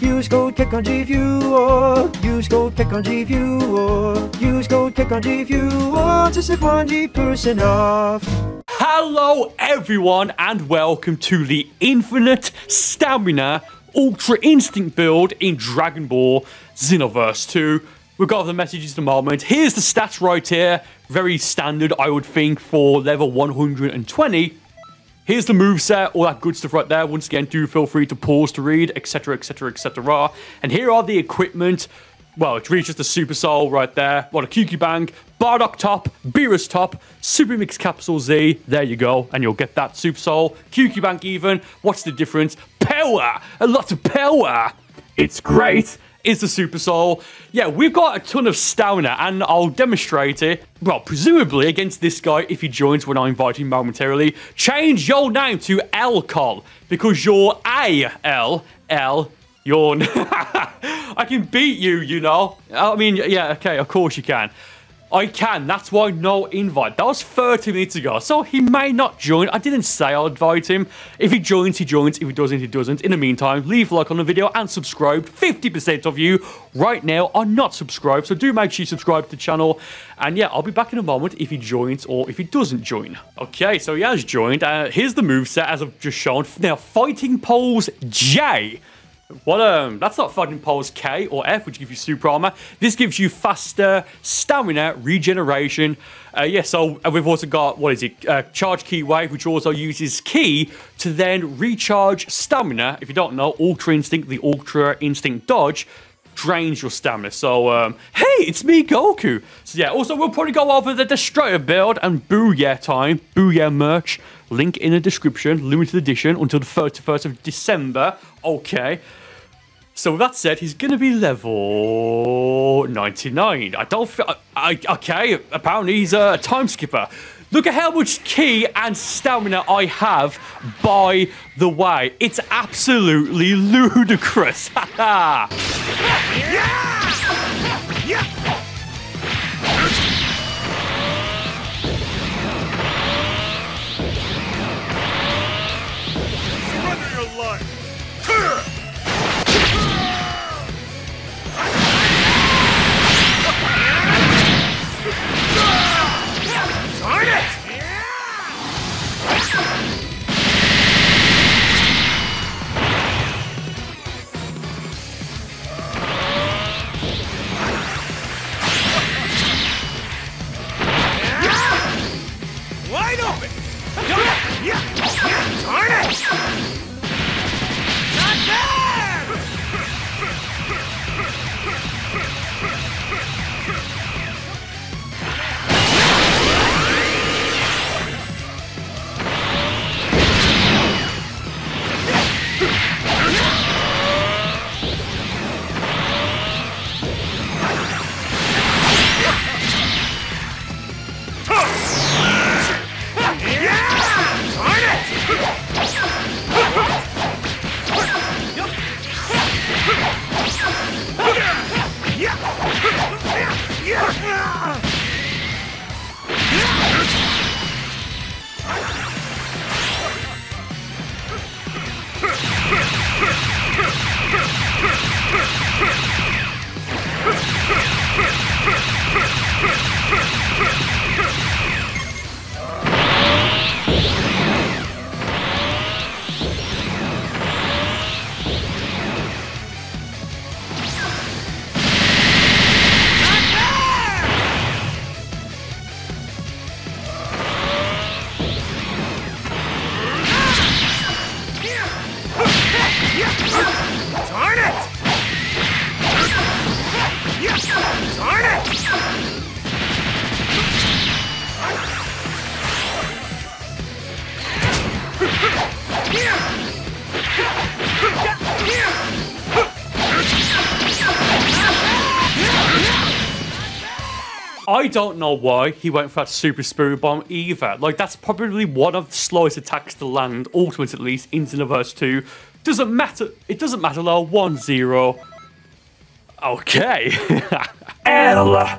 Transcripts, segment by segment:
Use code Kick on GViewer. Oh. Use code Kick on GViewer. Oh. Use code Kick on GViewer oh, to save 100% off. Hello, everyone, and welcome to the Infinite Stamina Ultra Instinct build in Dragon Ball Xenoverse 2. We've got the messages at the moment. Here's the stats right here. Very standard, I would think, for level 120. Here's the move set, all that good stuff right there. Once again, do feel free to pause to read, etc, etc, etc. And here are the equipment. Well, it's really just a Super Soul right there. What a QQ Bang, Bardock Top, Beerus Top, Super Mix Capsule Z. There you go. And you'll get that Super Soul. QQ Bank even. What's the difference? Power! A lot of power! It's great is the Super Soul. Yeah, we've got a ton of stamina, and I'll demonstrate it, well, presumably against this guy if he joins when I invite him momentarily. Change your name to Elcol, because you're A-L-L, you're... I can beat you, you know. I mean, yeah, okay, of course you can. I can. That's why no invite. That was 30 minutes ago, so he may not join. I didn't say I'll invite him. If he joins, he joins. If he doesn't, he doesn't. In the meantime, leave a like on the video and subscribe. 50% of you right now are not subscribed, so do make sure you subscribe to the channel. And yeah, I'll be back in a moment if he joins or if he doesn't join. Okay, so he has joined. Uh, here's the move set as I've just shown. Now, fighting pose J. Well, um, that's not fighting pose K or F, which give you super armor. This gives you faster stamina regeneration. Uh, yeah, so we've also got, what is it, uh, charge ki wave, which also uses ki to then recharge stamina. If you don't know, Ultra Instinct, the Ultra Instinct dodge, drains your stamina. So, um, hey, it's me, Goku. So yeah, also we'll probably go over the Destroyer build and Booyah time, Booyah merch. Link in the description, limited edition until the 31st of December. Okay. So with that said, he's going to be level 99. I don't feel... I, okay, apparently he's a time skipper. Look at how much ki and stamina I have, by the way. It's absolutely ludicrous. yeah! Yeah! I don't know why he went for that Super Spirit Bomb either. Like, that's probably one of the slowest attacks to land, ultimate at least, in Xenoverse 2. Doesn't matter. It doesn't matter though. 1-0. Okay. Ella.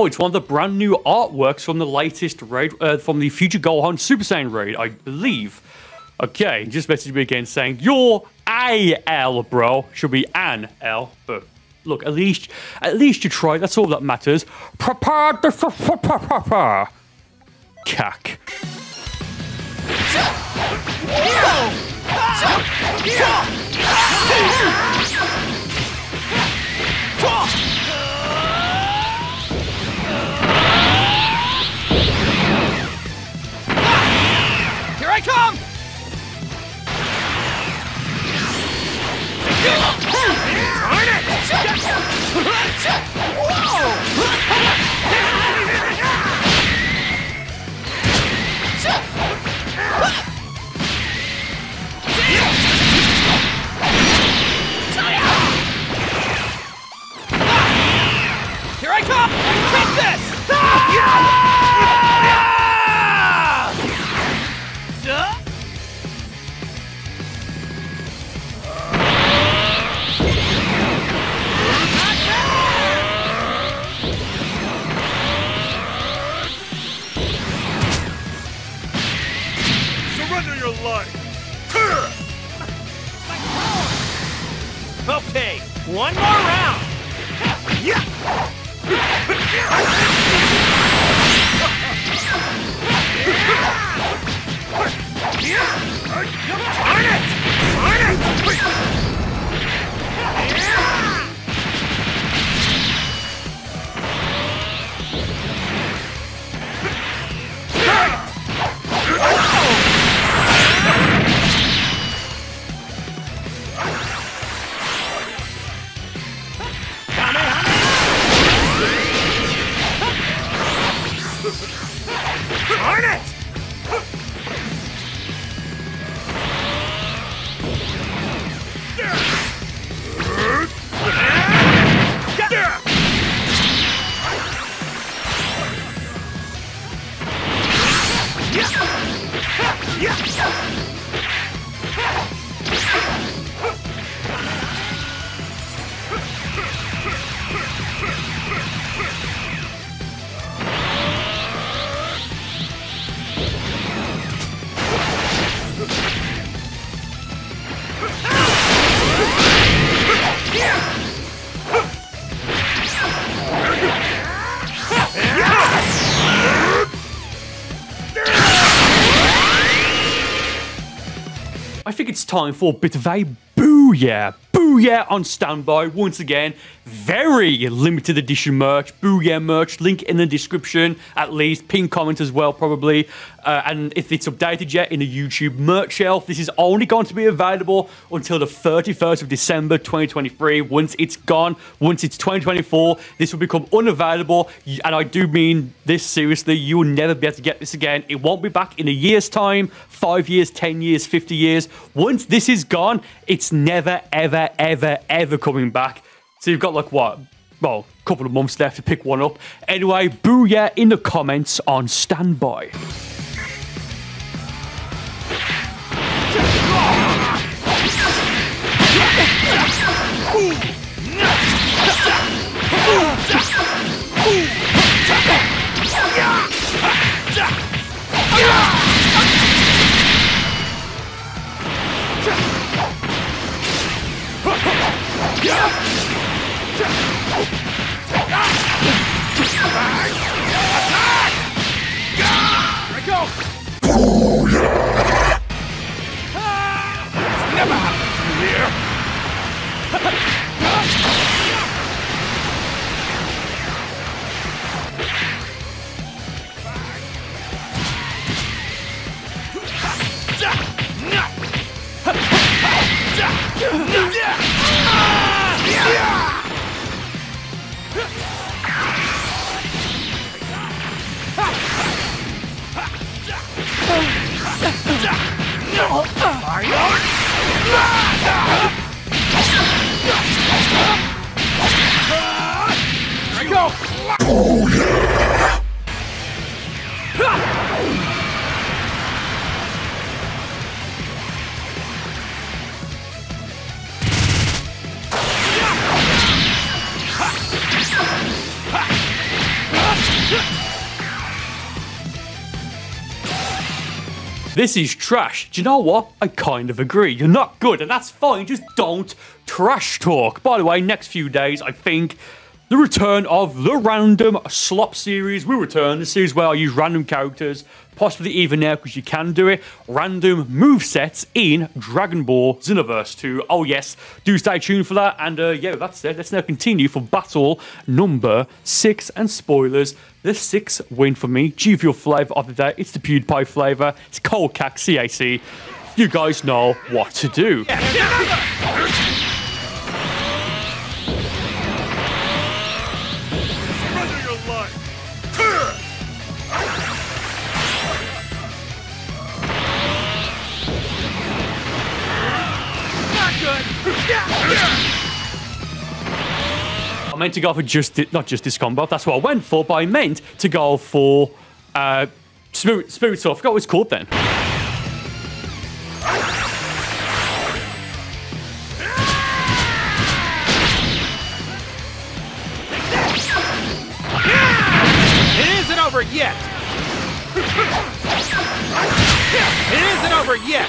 Oh, it's one of the brand new artworks from the latest raid, uh, from the Future Gohan Super Saiyan raid, I believe. Okay, just messaged me again saying, You're AL, bro. Should be an L, but look, at least, at least you tried. That's all that matters. Prepare the cack. Here time for a bit of a booyah. Booyah on standby once again. Very limited edition merch. Booyah merch. Link in the description, at least. Pin comment as well, probably. Uh, and if it's updated yet in the YouTube merch shelf, this is only going to be available until the 31st of December 2023. Once it's gone, once it's 2024, this will become unavailable. And I do mean this seriously. You will never be able to get this again. It won't be back in a year's time, five years, 10 years, 50 years. Once this is gone, it's never, ever, ever, ever coming back. So you've got like what? Well, a couple of months left to pick one up. Anyway, booyah in the comments on standby. Oh, ah, never happened! Here This is trash. Do you know what? I kind of agree. You're not good, and that's fine. Just don't trash talk. By the way, next few days, I think the return of the random slop series We return. The series where I use random characters, possibly even now because you can do it. Random move sets in Dragon Ball Xenoverse 2. Oh yes, do stay tuned for that. And uh, yeah, that's it. Let's now continue for battle number six. And spoilers, the six win for me. G Fuel flavour of the day. It's the PewDiePie flavour. It's Cold CAC. You guys know what to do. I meant to go for just not just this combo. That's what I went for, but I meant to go for uh, Spirit Spirit Sword. I forgot what it's called then. It isn't over yet. It isn't over yet.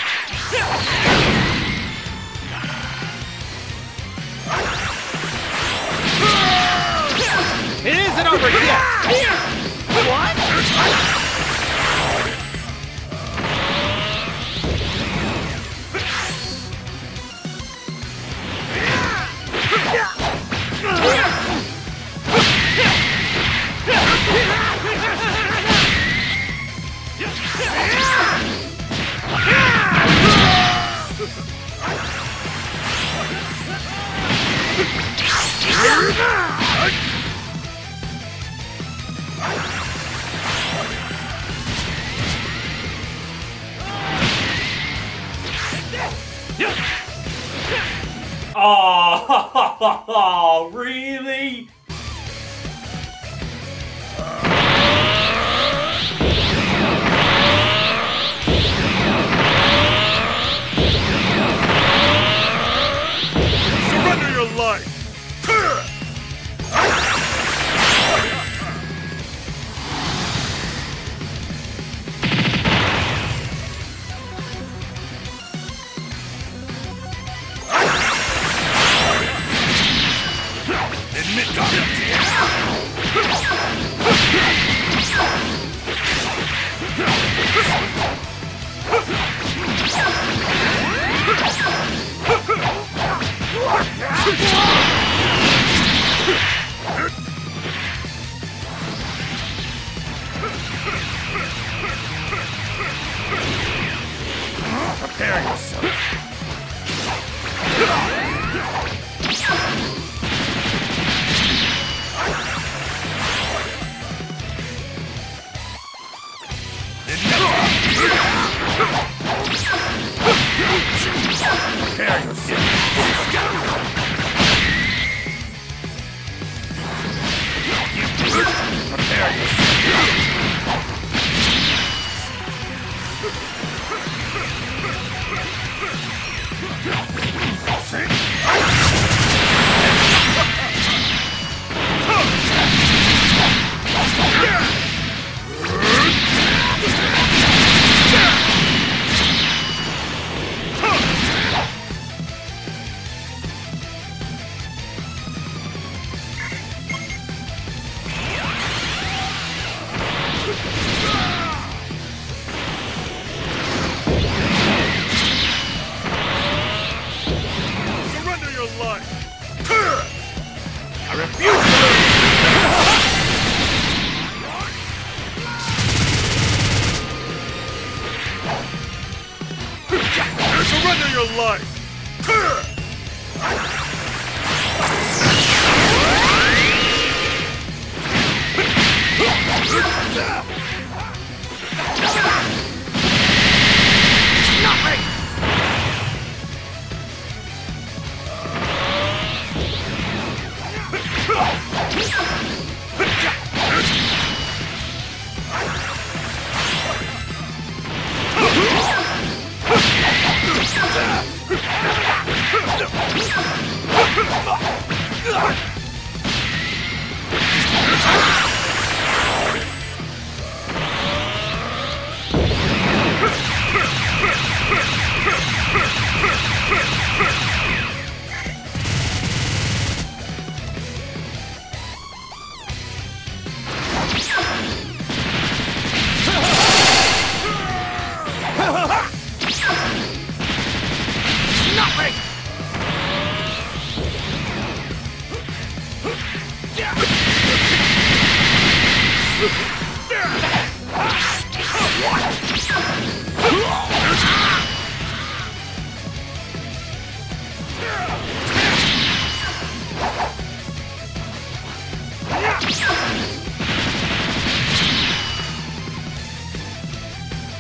It isn't over yet. What? Oh, really?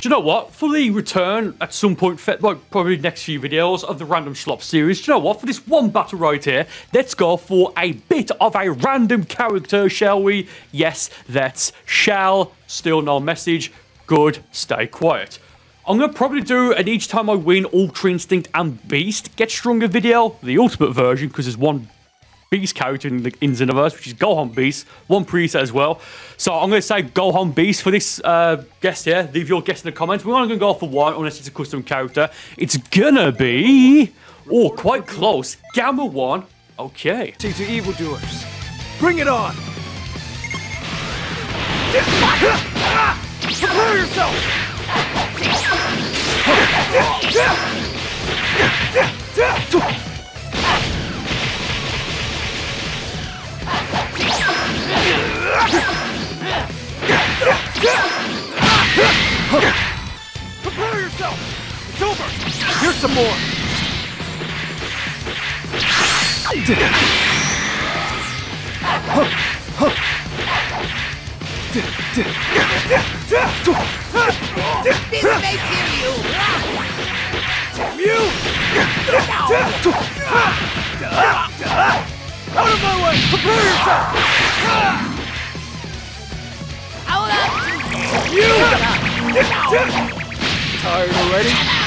You know what? For the return at some point, like probably next few videos of the Random Slop series, you know what? For this one battle right here, let's go for a bit of a random character, shall we? Yes, that's shall. Still no message. Good, stay quiet. I'm going to probably do an each time I win Ultra Instinct and Beast Get Stronger video, the ultimate version, because there's one Beast character in the in Xenoverse, which is Gohan Beast, one preset as well. So I'm going to say Gohan Beast for this uh, guest here. Leave your guess in the comments. We're only going to go for one, unless it's a custom character. It's gonna be, oh, quite close. Gamma One. Okay. To evildoers. Bring it on! Prepare yourself! Prepare yourself! It's over! Here's some more! This may kill you. You! Out of my way! Prepare yourself! Hold up. You! Tired already?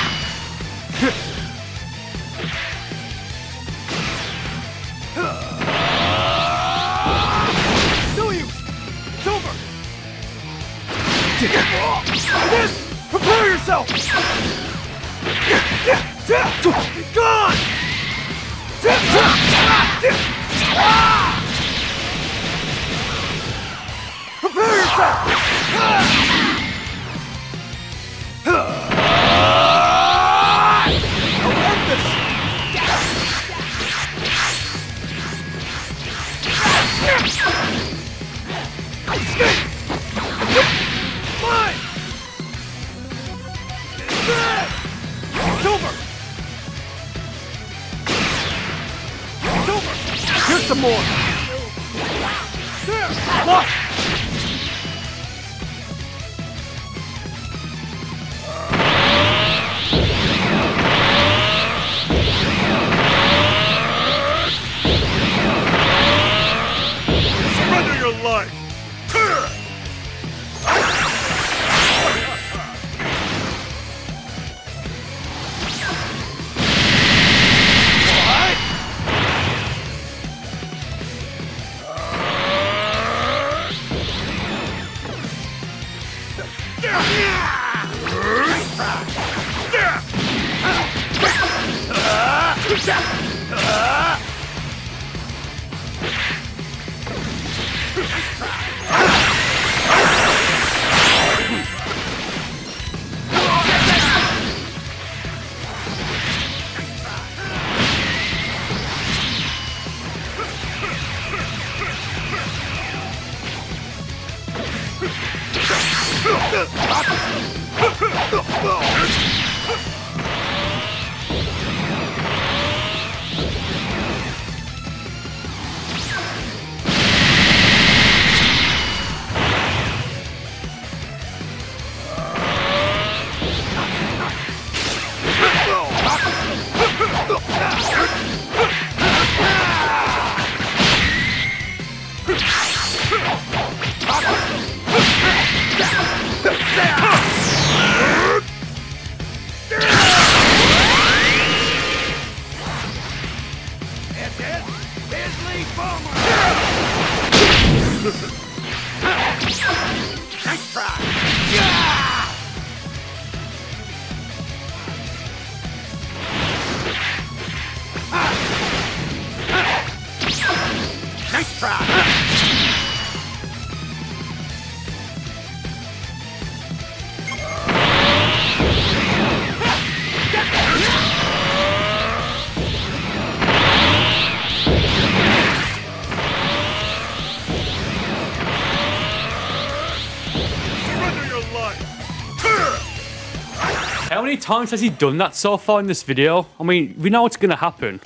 Many times has he done that so far in this video? I mean, we know what's going to happen.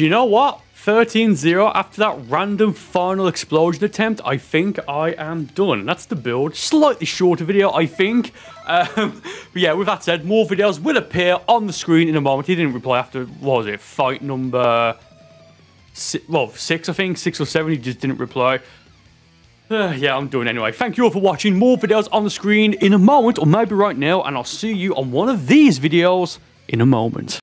You know what? 13-0 after that random final explosion attempt, I think I am done. That's the build. Slightly shorter video, I think. Um, but yeah, with that said, more videos will appear on the screen in a moment. He didn't reply after, what was it, fight number... Well, six, I think. Six or seven, he just didn't reply. Uh, yeah, I'm doing anyway. Thank you all for watching. More videos on the screen in a moment, or maybe right now, and I'll see you on one of these videos in a moment.